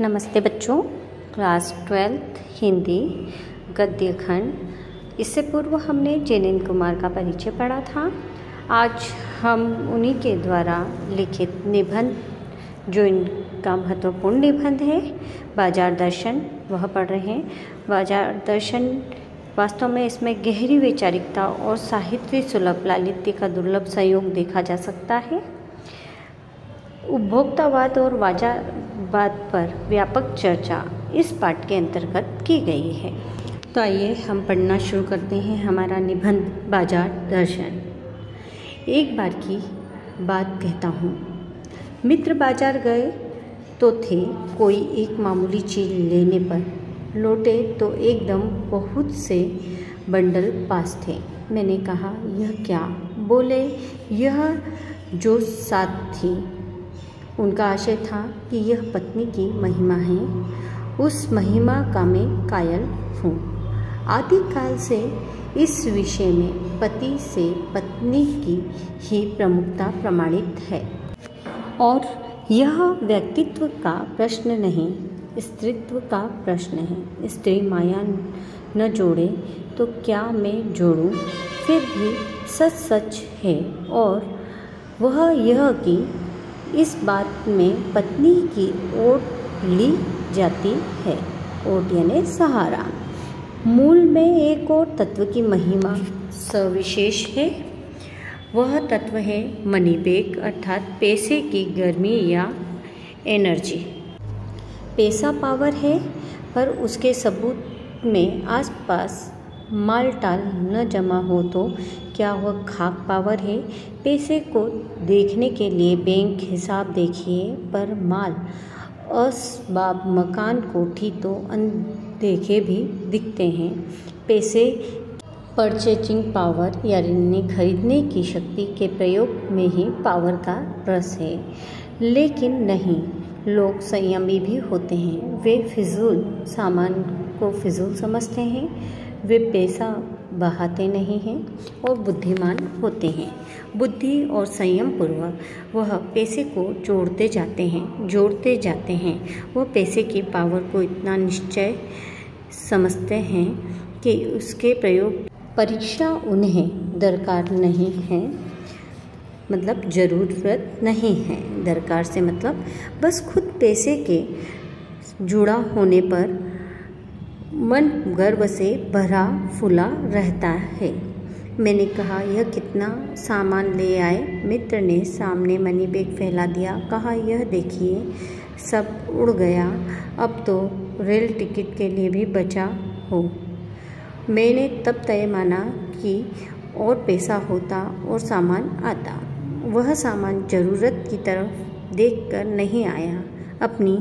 नमस्ते बच्चों, class twelfth, Hindi गद्य खंड इससे पूर्व हमने जेनिन कुमार का परिचय पढ़ा था। आज हम उन्हीं के द्वारा लिखित निबंध, जो इनका महत्वपूर्ण निबंध है, बाज़ार दर्शन, वह पढ़ रहे हैं। बाज़ार दर्शन वास्तव में इसमें गहरी वैचारिकता और साहित्य सुलभ लालित्य का दुर्लभ संयोग देखा जा सकता है। उपभोक्तावाद और वाजावाद पर व्यापक चर्चा इस पाठ के अंतर्गत की गई है। तो आइए हम पढ़ना शुरू करते हैं हमारा निबंध, बाज़ार दर्शन। एक बार की बात कहता हूँ। मित्र बाज़ार गए तो थे, कोई एक मामूली चीज़ लेने पर। लौटे तो एकदम बहुत से बंडल पास थे। मैंने कहा, यह क्या? बोले, यह जो साथ थी उनका आशय था कि यह पत्नी की महिमा है। उस महिमा का मैं कायल हूँ। आदिकाल से इस विषय में पति से पत्नी की ही प्रमुखता प्रमाणित है। और यह व्यक्तित्व का प्रश्न नहीं, स्त्रीत्व का प्रश्न है। स्त्री माया न जोड़े तो क्या मैं जोड़ूं? फिर भी सच सच है और वह यह कि इस बात में पत्नी की ओट ली जाती है। ओट यानी सहारा। मूल में एक और तत्व की महिमा सविशेष है। वह तत्व है मनी बेग अर्थात पैसे की गर्मी या एनर्जी। पैसा पावर है, पर उसके सबूत में आसपास माल टाल न जमा हो तो क्या वह खाक पावर है? पैसे को देखने के लिए बैंक हिसाब देखिए, पर माल असबाब मकान कोठी तो अनदेखे भी दिखते हैं। पैसे परचेजिंग पावर यानी खरीदने की शक्ति के प्रयोग में ही पावर का रस है। लेकिन नहीं, लोग संयमी भी होते हैं। वे फिजूल सामान को फिजूल समझते हैं। वे पैसा बहाते नहीं हैं और बुद्धिमान होते हैं। बुद्धि और संयम पूर्वक वह पैसे को जोड़ते जाते हैं, जोड़ते जाते हैं। वह पैसे की पावर को इतना निश्चय समझते हैं कि उसके प्रयोग, परीक्षा उन्हें दरकार नहीं है मतलब ज़रूरत नहीं है। दरकार से मतलब बस खुद पैसे के जुड़ा होने पर मन गर्व से भरा फूला रहता है। मैंने कहा, यह कितना सामान ले आए? मित्र ने सामने मनी बैग फैला दिया। कहा, यह देखिए, सब उड़ गया। अब तो रेल टिकट के लिए भी बचा हो। मैंने तब तय माना कि और पैसा होता और सामान आता। वह सामान ज़रूरत की तरफ़ देखकर नहीं आया। अपनी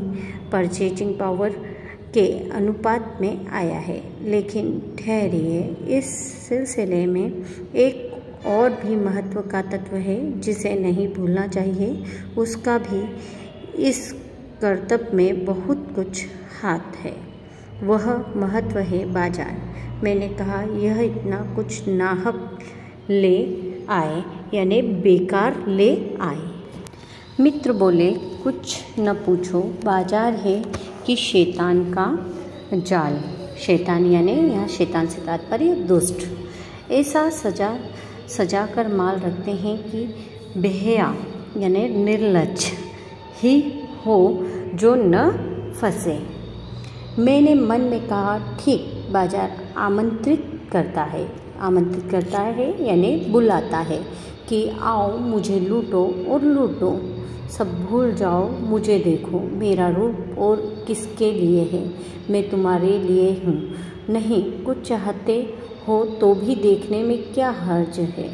परचेजिंग पावर के अनुपात में आया है। लेकिन ठहरिए, इस सिलसिले में एक और भी महत्व का तत्व है, जिसे नहीं भूलना चाहिए। उसका भी इस कर्तव्य में बहुत कुछ हाथ है। वह महत्व है बाज़ार। मैंने कहा, यह इतना कुछ नाहक ले आए, यानी बेकार ले आए। मित्र बोले, कुछ न पूछो, बाज़ार है कि शैतान का जाल, शैतान यानी यहाँ शैतान से तात्पर्य दुष्ट। ऐसा सजा सजा कर माल रखते हैं कि बेहया यानी निर्लज ही हो जो न फंसे। मैंने मन में कहा, ठीक, बाज़ार आमंत्रित करता है। आमंत्रित करता है यानी बुलाता है कि आओ, मुझे लूटो और लूटो। सब भूल जाओ, मुझे देखो, मेरा रूप और किसके लिए है? मैं तुम्हारे लिए हूँ। नहीं, कुछ चाहते हो तो भी देखने में क्या हर्ज है?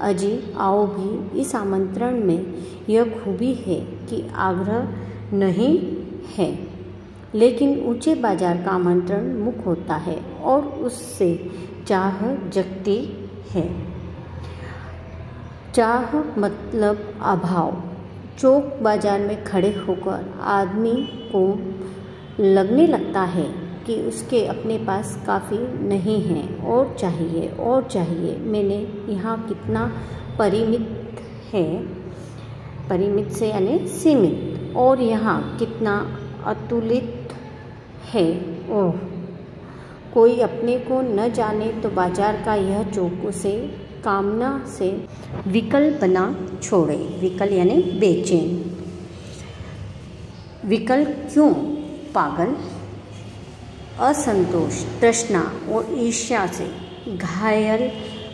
अजी, आओ भी। इस आमंत्रण में यह खूबी है कि आग्रह नहीं है। लेकिन ऊँचे बाज़ार का आमंत्रण मुख होता है और उससे चाह जगती है। चाह मतलब अभाव। चौक बाज़ार में खड़े होकर आदमी को लगने लगता है कि उसके अपने पास काफ़ी नहीं है। और चाहिए और चाहिए। मैंने यहाँ कितना परिमित है? परिमित से यानी सीमित। और यहाँ कितना अतुलित है? ओह, कोई अपने को न जाने तो बाज़ार का यह चौक उसे कामना से विकल बना छोड़े। विकल यानी बेचैन विकल क्यों? पागल, असंतोष, तृष्णा और ईर्ष्या से घायल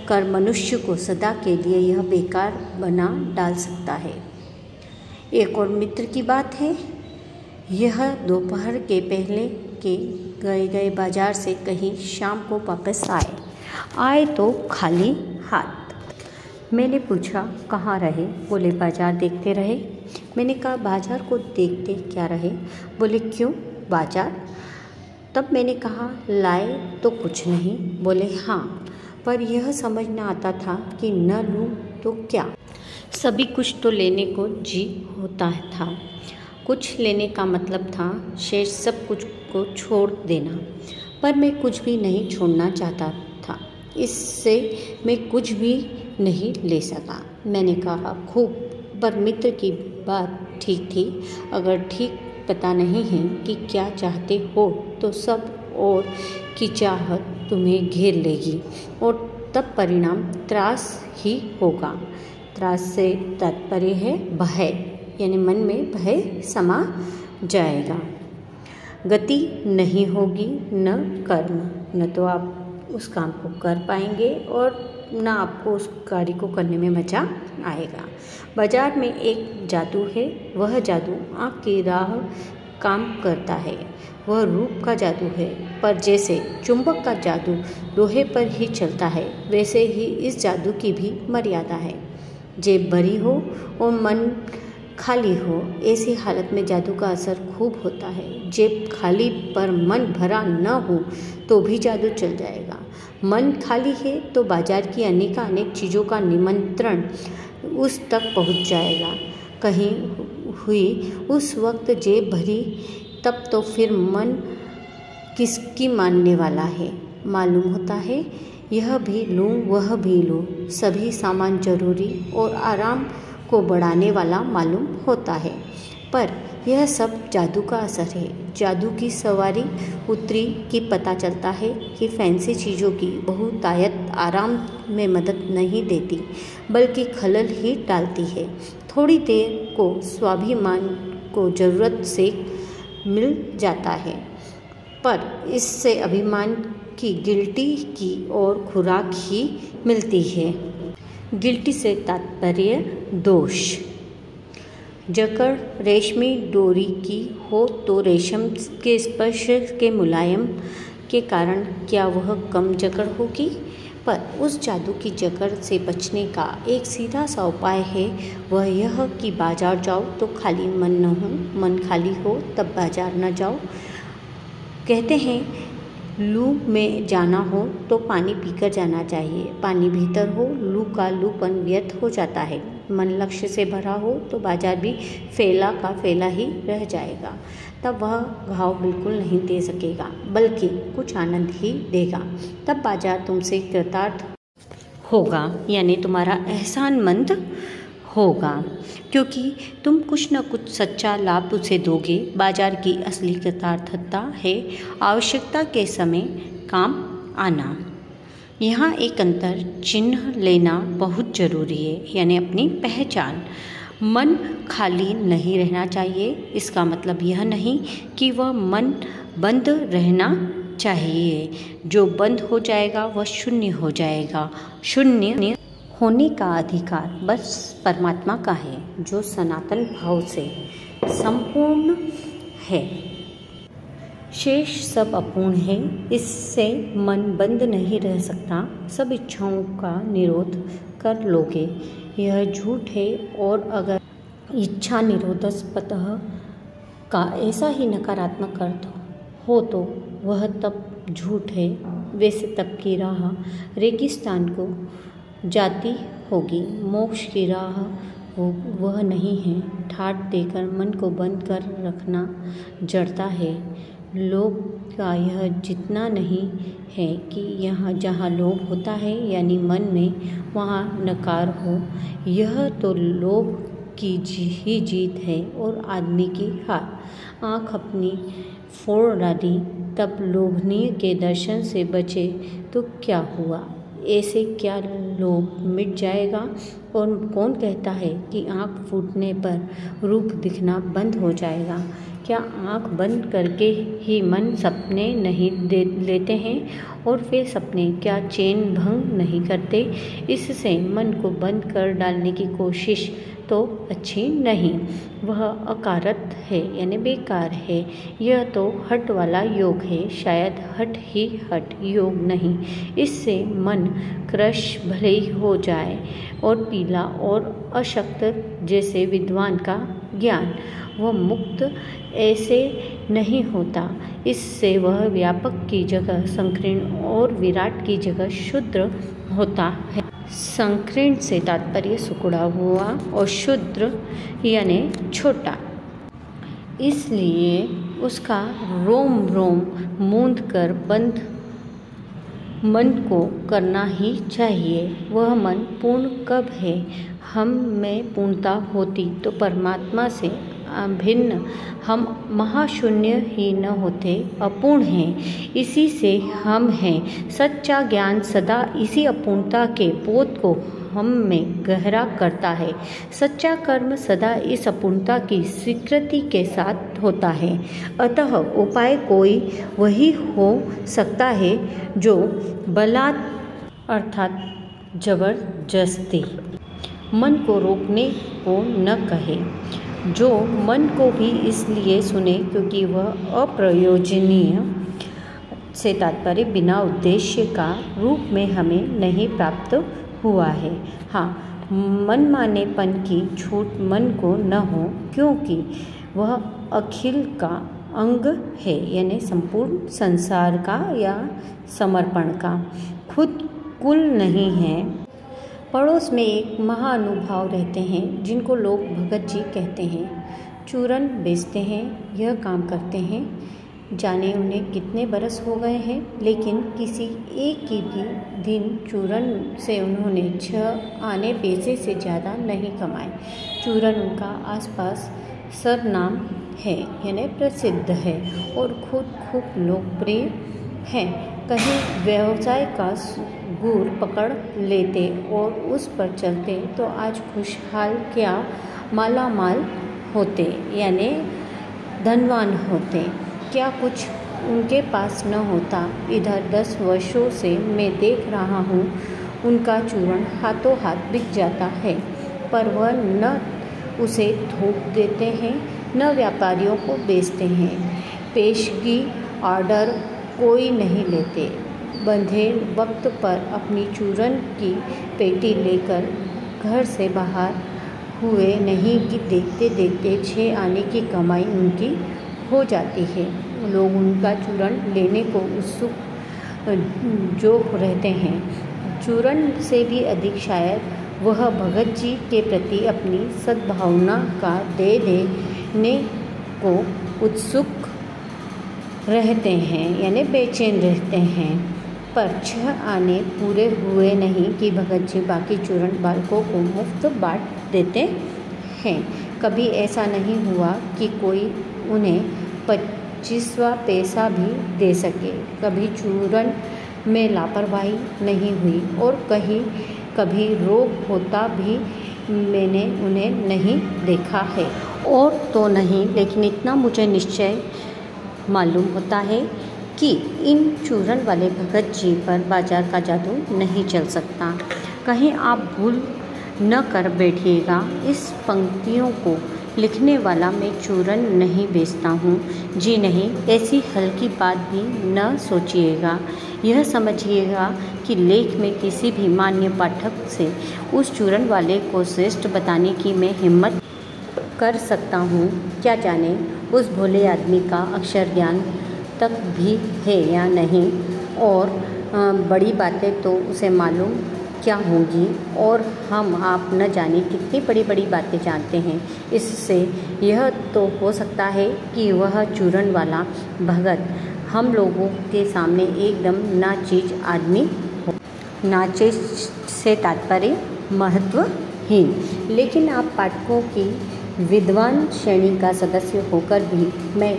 कर मनुष्य को सदा के लिए यह बेकार बना डाल सकता है। एक और मित्र की बात है, यह दोपहर के पहले के गए गए बाज़ार से कहीं शाम को वापस आए। आए तो खाली हाथ। मैंने पूछा, कहाँ रहे? बोले, बाज़ार देखते रहे? मैंने कहा, बाज़ार को देखते क्या रहे? बोले, क्यों? बाज़ार। तब मैंने कहा, लाए तो कुछ नहीं। बोले हाँ पर यह समझ न आता था कि न लूँ तो क्या। सभी कुछ तो लेने को जी होता था। कुछ लेने का मतलब था शेष सब कुछ को छोड़ देना, पर मैं कुछ भी नहीं छोड़ना चाहता था। इससे मैं कुछ भी नहीं ले सका। मैंने कहा, खूब, पर मित्र की बात ठीक थी। अगर ठीक पता नहीं है कि क्या चाहते हो तो सब और की चाहत तुम्हें घेर लेगी और तब परिणाम त्रास ही होगा। त्रास से तात्पर्य है भय, यानी मन में भय समा जाएगा। गति नहीं होगी न कर्म, न तो आप उस काम को कर पाएँगे और न आपको उस कार्य को करने में मज़ा आएगा। बाज़ार में एक जादू है, वह जादू आँख की राह काम करता है। वह रूप का जादू है, पर जैसे चुंबक का जादू लोहे पर ही चलता है, वैसे ही इस जादू की भी मर्यादा है। जेब भरी हो और मन खाली हो, ऐसी हालत में जादू का असर खूब होता है। जेब खाली पर मन भरा न हो तो भी जादू चल जाएगा। मन खाली है तो बाज़ार की अनेक अनेक चीज़ों का निमंत्रण उस तक पहुँच जाएगा। कहीं हुई उस वक्त जेब भरी, तब तो फिर मन किसकी मानने वाला है? मालूम होता है, यह भी लूँ, वह भी लूँ। सभी सामान ज़रूरी और आराम को बढ़ाने वाला मालूम होता है। पर यह सब जादू का असर है। जादू की सवारी उतरी कि पता चलता है कि फैंसी चीज़ों की बहुतायत आराम में मदद नहीं देती, बल्कि खलल ही डालती है। थोड़ी देर को स्वाभिमान को ज़रूरत से मिल जाता है। पर इससे अभिमान की गिल्टी की और खुराक ही मिलती है। गिल्टी से तात्पर्य, दोष। जकड़ रेशमी डोरी की हो तो रेशम के स्पर्श के मुलायम के कारण क्या वह कम जकड़ होगी? पर उस जादू की जकड़ से बचने का एक सीधा सा उपाय है, वह यह कि बाज़ार जाओ तो खाली मन न हो, मन खाली हो, तब बाज़ार न जाओ। कहते हैं लू में जाना हो तो पानी पीकर जाना चाहिए। पानी भीतर हो, लू का लूपन व्यर्थ हो जाता है। मन लक्ष्य से भरा हो तो बाज़ार भी फैला का फैला ही रह जाएगा। तब वह घाव बिल्कुल नहीं दे सकेगा, बल्कि कुछ आनंद ही देगा। तब बाज़ार तुमसे कृतार्थ होगा। यानी तुम्हारा एहसानमंद होगा, क्योंकि तुम कुछ न कुछ सच्चा लाभ उसे दोगे। बाज़ार की असली कृतार्थता है आवश्यकता के समय काम आना। यहाँ एक अंतर चिन्ह लेना बहुत ज़रूरी है, यानी अपनी पहचान। मन खाली नहीं रहना चाहिए, इसका मतलब यह नहीं कि वह मन बंद रहना चाहिए। जो बंद हो जाएगा, वह शून्य हो जाएगा। शून्य होने का अधिकार बस परमात्मा का है, जो सनातन भाव से संपूर्ण है। शेष सब अपूर्ण है, इससे मन बंद नहीं रह सकता। सब इच्छाओं का निरोध कर लोगे। यह झूठ है और अगर इच्छा निरोधस्पतः का ऐसा ही नकारात्मक अर्थ हो तो वह तब झूठ है। वैसे तब की राह रेगिस्तान को जाती होगी। मोक्ष की राह वह नहीं है। ठाट देकर मन को बंद कर रखना जड़ता है। लोभ का यह जितना नहीं है कि यहाँ जहाँ लोभ होता है, यानी मन में वहाँ नकार हो, यह तो लोभ की जी, ही जीत है और आदमी की हार आँख अपनी फोड़ डाली। तब लोभनीय के दर्शन से बचे तो क्या हुआ? ऐसे क्या लोग मिट जाएगा? और कौन कहता है कि आँख फूटने पर रूप दिखना बंद हो जाएगा? क्या आँख बंद करके ही मन सपने नहीं दे, लेते हैं? और फिर सपने क्या चैन भंग नहीं करते? इससे मन को बंद कर डालने की कोशिश तो अच्छी नहीं। वह अकारत है, यानी बेकार है। यह तो हट वाला योग है, शायद हट ही हट योग नहीं। इससे मन क्रश भले ही हो जाए और पीला और अशक्त जैसे विद्वान का ज्ञान। वह मुक्त ऐसे नहीं होता। इससे वह व्यापक की जगह, संकीर्ण और विराट की जगह शुद्र होता है। संकीर्ण से तात्पर्य सुकड़ा हुआ और शुद्र यानि छोटा। इसलिए उसका रोम रोम मूंद कर बंद मन को करना ही चाहिए। वह मन पूर्ण कब है? हम में पूर्णता होती तो परमात्मा से भिन्न, हम महाशून्य ही न होते, अपूर्ण हैं। इसी से हम हैं। सच्चा ज्ञान सदा इसी अपूर्णता के बोध को हम में गहरा करता है। सच्चा कर्म सदा इस अपूर्णता की स्वीकृति के साथ होता है। अतः उपाय कोई वही हो सकता है जो बलात् अर्थात ज़बरदस्ती। मन को रोकने को न कहे। जो मन को भी इसलिए सुने क्योंकि वह अप्रयोजनीय से तात्पर्य बिना उद्देश्य का रूप में हमें नहीं प्राप्त हुआ है। हाँ मनमानेपन की छूट मन को न हो क्योंकि वह अखिल का अंग है, यानी संपूर्ण संसार का या समर्पण का। खुद कुल नहीं है पड़ोस में एक महानुभाव रहते हैं, जिनको लोग भगत जी कहते हैं। चूरन बेचते हैं, यह काम करते हैं। जाने उन्हें कितने बरस हो गए हैं, लेकिन किसी एक की भी दिन चूरन से उन्होंने छह आने पैसे से ज़्यादा नहीं कमाए। चूरन उनका आसपास सरनाम है, यानी प्रसिद्ध है, और खुद खूब लोकप्रिय हैं। कहीं व्यवसाय का गुर पकड़ लेते और उस पर चलते तो आज खुशहाल क्या माला माल होते, यानी धनवान होते। क्या कुछ उनके पास न होता। इधर दस वर्षों से मैं देख रहा हूँ, उनका चूर्ण हाथों हाथ बिक जाता है। पर वह न उसे थोक देते हैं, न व्यापारियों को बेचते हैं। पेशगी ऑर्डर कोई नहीं लेते। बंधे वक्त पर अपनी चूरन की पेटी लेकर घर से बाहर हुए नहीं कि देखते देखते छः आने की कमाई उनकी हो जाती है। लोग उनका चूरन लेने को उत्सुक जो रहते हैं। चूरन से भी अधिक शायद वह भगत जी के प्रति अपनी सद्भावना का दे देने को उत्सुक रहते हैं, यानी बेचैन रहते हैं। पर छह आने पूरे हुए नहीं कि भगत जी बाकी चूरण बालकों को मुफ़्त बांट देते हैं। कभी ऐसा नहीं हुआ कि कोई उन्हें पच्चीसवा पैसा भी दे सके। कभी चूरण में लापरवाही नहीं हुई और कहीं, कभी रोग होता भी मैंने उन्हें नहीं देखा है। और तो नहीं, लेकिन इतना मुझे निश्चय मालूम होता है कि इन चूरन वाले भगत जी पर बाज़ार का जादू नहीं चल सकता। कहीं आप भूल न कर बैठिएगा, इस पंक्तियों को लिखने वाला मैं चूरन नहीं बेचता हूँ। जी नहीं, ऐसी हल्की बात भी न सोचिएगा। यह समझिएगा कि लेख में किसी भी मान्य पाठक से उस चूरन वाले को श्रेष्ठ बताने की मैं हिम्मत कर सकता हूँ। क्या जाने? उस भोले आदमी का अक्षर ज्ञान तक भी है या नहीं? और बड़ी बातें तो उसे मालूम क्या होंगी? और हम आप न जाने कितनी बड़ी बड़ी बातें जानते हैं। इससे यह तो हो सकता है कि वह चूरन वाला भगत हम लोगों के सामने एकदम नाचीज आदमी हो। नाचीज से तात्पर्य महत्वहीन। लेकिन आप पाठकों की विद्वान श्रेणी का सदस्य होकर भी मैं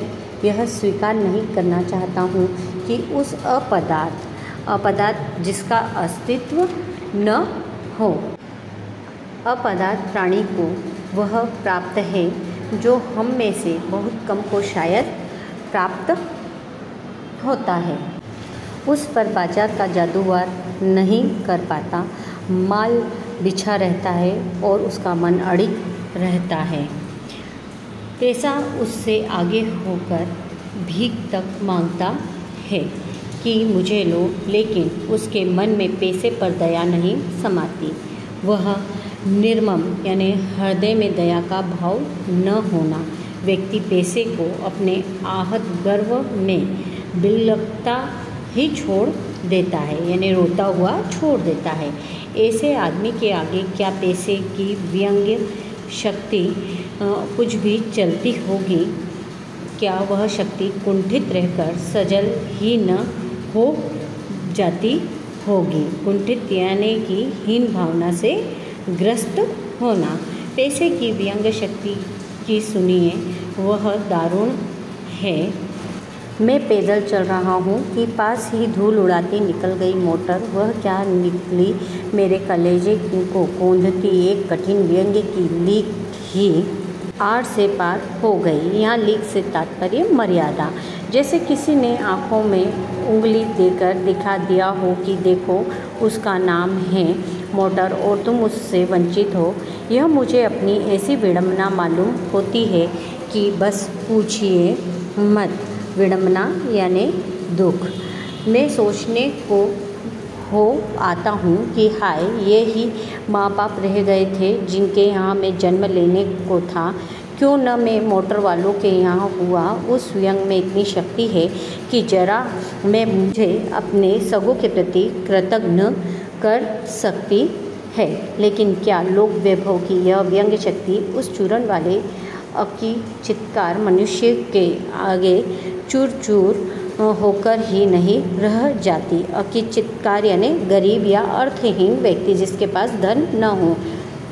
यह स्वीकार नहीं करना चाहता हूँ कि उस अपदार्थ अपदार्थ जिसका अस्तित्व न हो। अपदार्थ प्राणी को वह प्राप्त है जो हम में से बहुत कम को शायद प्राप्त होता है। उस पर बाज़ार का जादूवार नहीं कर पाता। माल बिछा रहता है और उसका मन अड़िग रहता है। पैसा उससे आगे होकर भीख तक माँगता है कि मुझे लो, लेकिन उसके मन में पैसे पर दया नहीं समाती। वह निर्मम, यानी हृदय में दया का भाव न होना, व्यक्ति पैसे को अपने आहत गर्व में बिलकता ही छोड़ देता है, यानी रोता हुआ छोड़ देता है। ऐसे आदमी के आगे क्या पैसे की व्यंग्य शक्ति कुछ भी चलती होगी, क्या वह शक्ति कुंठित रहकर सजल ही न हो जाती होगी? कुंठित यानी कि हीन भावना से ग्रस्त होना। पैसे की व्यंग शक्ति की सुनिए, वह दारुण है। मैं पैदल चल रहा हूँ कि पास ही धूल उड़ाती निकल गई मोटर। वह क्या निकली मेरे कलेजे को कोंधती एक कठिन व्यंग्य की लीक ही आर से पार हो गई। यहाँ लीक से तात्पर्य मर्यादा। जैसे किसी ने आँखों में उंगली देकर दिखा दिया हो कि देखो, उसका नाम है मोटर और तुम उससे वंचित हो। यह मुझे अपनी ऐसी विडम्बना मालूम होती है कि बस पूछिए मत। विडम्बना यानी दुख। मैं सोचने को हो आता हूँ कि हाय, ये ही माँ बाप रह गए थे जिनके यहाँ मैं जन्म लेने को था। क्यों न मैं मोटर वालों के यहाँ हुआ? उस व्यंग में इतनी शक्ति है कि जरा मैं मुझे अपने सगों के प्रति कृतज्ञ कर सकती है। लेकिन क्या लोक वैभव की यह व्यंग शक्ति उस चूरन वाले की चित्कार मनुष्य के आगे चूर चूर होकर ही नहीं रह जाती। अकी चित्कार यानी गरीब या अर्थहीन व्यक्ति जिसके पास धन न हो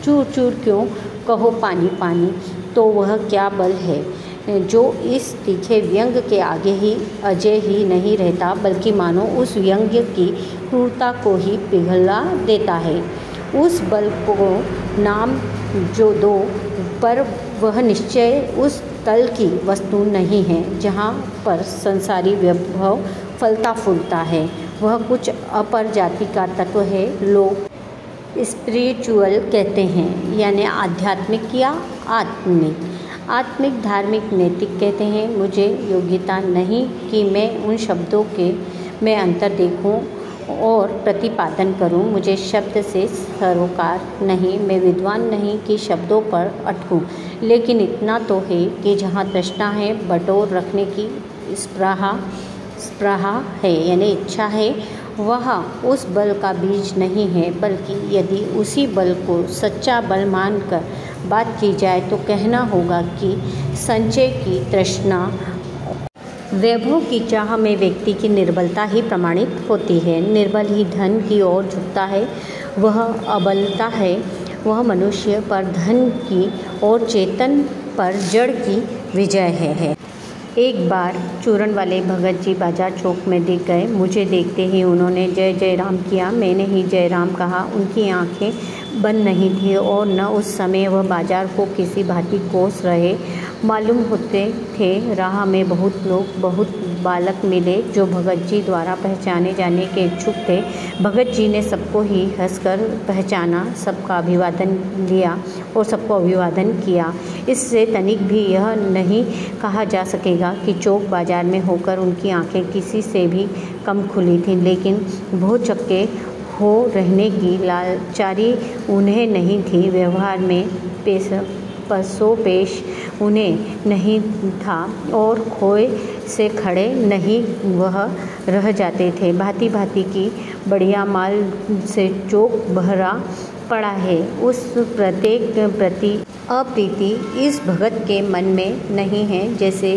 चूर चूर क्यों कहो पानी पानी? तो वह क्या बल है? जो इस तीखे व्यंग के आगे ही, अजय ही नहीं रहता, बल्कि मानो उस व्यंग की क्रूरता को ही पिघला देता है। उस बल को नाम जो दो, पर वह निश्चय उस तल की वस्तु नहीं है, जहाँ पर संसारी वैभव फलता फूलता है। वह कुछ अपर जाति का तत्व है, लोग स्पिरिचुअल कहते हैं, यानी आध्यात्मिक या आत्मिक। आत्मिक धार्मिक नैतिक कहते हैं। मुझे योग्यता नहीं कि मैं उन शब्दों के, मैं अंतर देखूँ। और प्रतिपादन करूँ, मुझे शब्द से सरोकार नहीं, मैं विद्वान नहीं कि शब्दों पर अटकूं। लेकिन इतना तो है कि जहाँ तृष्णा है, बटोर रखने की स्प्रहा स्प्रहा है, यानी इच्छा है, वह उस बल का बीज नहीं है, बल्कि यदि उसी बल को सच्चा बल मानकर बात की जाए तो कहना होगा कि संचय की तृष्णा वैभव की चाह में व्यक्ति की निर्बलता ही प्रमाणित होती है। निर्बल ही धन की ओर झुकता है वह अबलता है। वह मनुष्य पर धन की और चेतन पर जड़ की विजय है, है। एक बार चूरन वाले भगत जी बाज़ार चौक में दिख गए। मुझे देखते ही उन्होंने जय जय राम किया। मैंने ही जय राम कहा। उनकी आँखें बंद नहीं थी और न उस समय वह बाज़ार को किसी भांति कोस रहे। मालूम होते थे, राह में बहुत लोग, बहुत बालक मिले जो भगत जी द्वारा पहचाने जाने के इच्छुक थे। भगत जी ने सबको ही हंसकर पहचाना, सबका अभिवादन लिया और सबको अभिवादन किया। इससे तनिक भी यह नहीं कहा जा सकेगा कि चौक बाज़ार में होकर उनकी आँखें किसी से भी कम खुली थीं, लेकिन बहुत चक्के हो रहने की लाचारी उन्हें नहीं थी। व्यवहार में पेश पसो पेश उन्हें नहीं था और खोए से खड़े नहीं वह रह जाते थे। भांति भांति की बढ़िया माल से चौक भरा पड़ा है। उस प्रत्येक प्रति अप्रीति इस भगत के मन में नहीं है, जैसे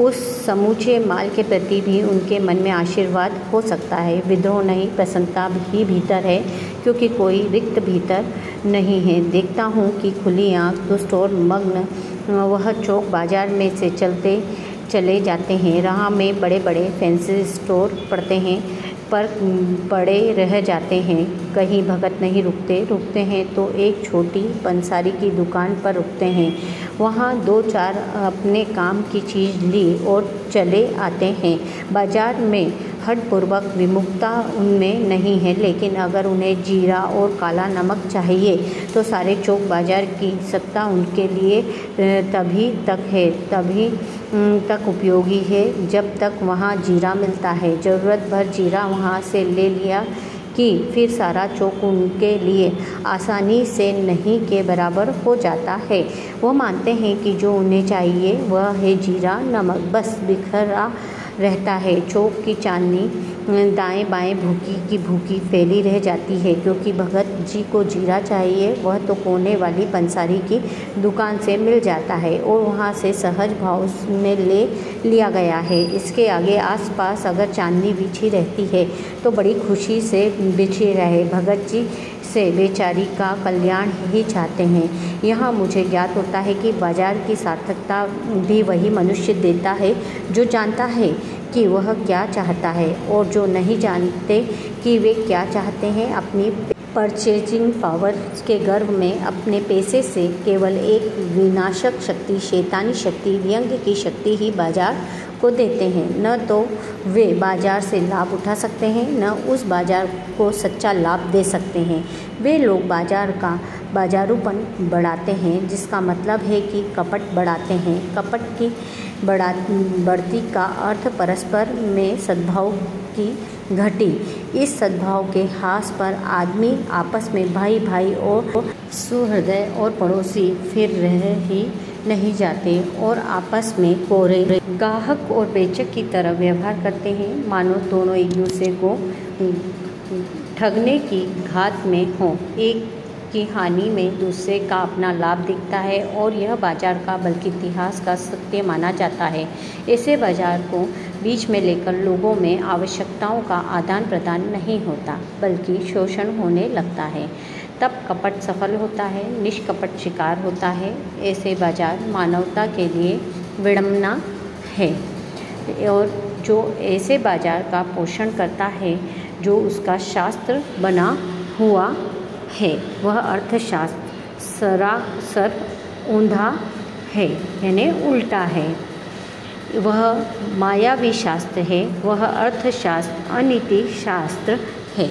उस समूचे माल के प्रति भी उनके मन में आशीर्वाद हो सकता है। विद्रोह नहीं, प्रसन्नता ही भीतर है, क्योंकि कोई रिक्त भीतर नहीं है। देखता हूँ कि खुली आँख, दुष्ट और मग्न, वह चौक बाज़ार में से चलते, चले जाते हैं। राह में बड़े बड़े फैंसी स्टोर पड़ते हैं। पर पड़े रह जाते हैं। कहीं भगत नहीं रुकते। रुकते हैं तो एक छोटी पंसारी की दुकान पर रुकते हैं। वहाँ दो चार अपने काम की चीज़ ली और चले आते हैं। बाज़ार में हटपूर्वक विमुखता उनमें नहीं है, लेकिन अगर उन्हें जीरा और काला नमक चाहिए तो सारे चौक बाज़ार की सत्ता उनके लिए तभी तक है। तभी तक उपयोगी है। जब तक वहाँ जीरा मिलता है। ज़रूरत भर जीरा वहाँ से ले लिया कि फिर सारा चौक उनके लिए आसानी से नहीं के बराबर हो जाता है। वो मानते हैं कि जो उन्हें चाहिए, वह है जीरा, नमक। बस बिखरा रहता है। चौक की चांदनी दाएँ बाएँ भूखी की भूखी फैली रह जाती है, क्योंकि भगत जी को जीरा चाहिए, वह तो कोने वाली पंसारी की दुकान से मिल जाता है और वहाँ से सहज भाव में ले लिया गया है। इसके आगे आसपास अगर चांदनी बिछी रहती है तो बड़ी खुशी से बिछी रहे। भगत जी से बेचारी का कल्याण ही चाहते हैं। यहाँ मुझे ज्ञात होता है कि बाज़ार की सार्थकता भी वही मनुष्य देता है जो जानता है। कि वह क्या चाहता है और जो नहीं जानते कि वे क्या चाहते हैं, अपनी परचेजिंग पावर के गर्व में अपने पैसे से केवल एक विनाशक शक्ति, शैतानी शक्ति, व्यंग की शक्ति ही बाज़ार को देते हैं। न तो वे बाज़ार से लाभ उठा सकते हैं, न उस बाज़ार को सच्चा लाभ दे सकते हैं। वे लोग बाज़ार का बाजारूपन बढ़ाते हैं, जिसका मतलब है कि कपट बढ़ाते हैं। कपट की बढ़ा बढ़ती का अर्थ परस्पर में सद्भाव की घटी। इस सद्भाव के हास पर आदमी आपस में भाई भाई और सुहृदय और पड़ोसी फिर रह ही नहीं जाते और आपस में कोरे। गाहक और बेचक की तरह व्यवहार करते हैं। मानो दोनों एक दूसरे को ठगने की घात में हों। एक की हानि में दूसरे का अपना लाभ दिखता है और यह बाज़ार का बल्कि इतिहास का सत्य माना जाता है। ऐसे बाज़ार को बीच में लेकर लोगों में आवश्यकताओं का आदान प्रदान नहीं होता, बल्कि शोषण होने लगता है। तब कपट सफल होता है, निष्कपट शिकार होता है। ऐसे बाज़ार मानवता के लिए विडम्बना है। और जो ऐसे बाज़ार का पोषण करता है, जो उसका शास्त्र बना हुआ है। वह अर्थशास्त्र, सरासर ऊंधा है, यानी उल्टा है। वह मायावी शास्त्र है, वह अर्थशास्त्र, अनीति शास्त्र है।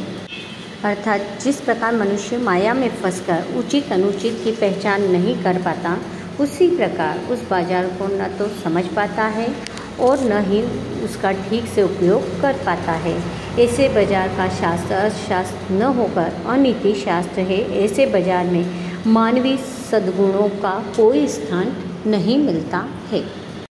अर्थात जिस प्रकार मनुष्य माया में फंसकर उचित अनुचित की पहचान नहीं कर पाता, उसी प्रकार उस बाज़ार को न तो समझ पाता है और न ही उसका ठीक से उपयोग कर पाता है। ऐसे बाज़ार का शास्त्र अर्थशास्त्र न होकर अनिति शास्त्र है। ऐसे बाज़ार में मानवीय सद्गुणों का कोई स्थान नहीं मिलता है।